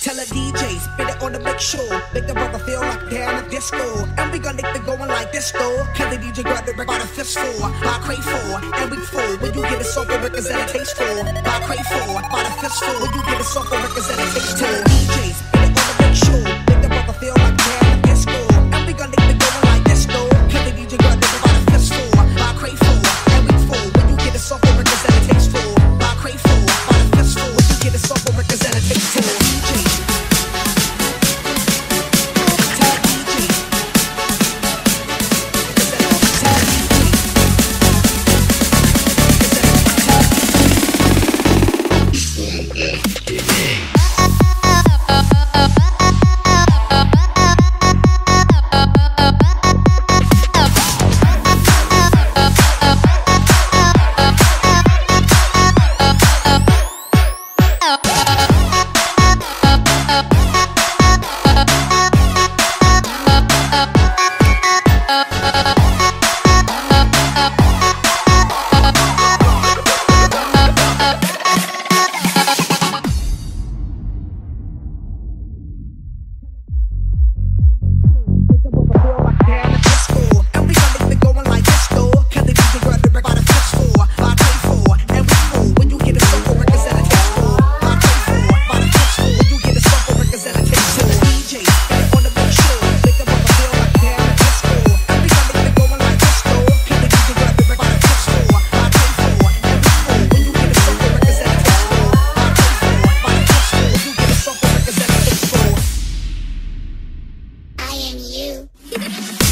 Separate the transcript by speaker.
Speaker 1: Tell a DJ, spit it on the make sure. Make the brother feel like they're in a disco. And we gonna make it going like this though. Can the DJ grab the record the fistful? By crave for, and we four. When you a soul for records that it takes for. By crave for, by the fistful. When you a soul for records that it takes for. than you.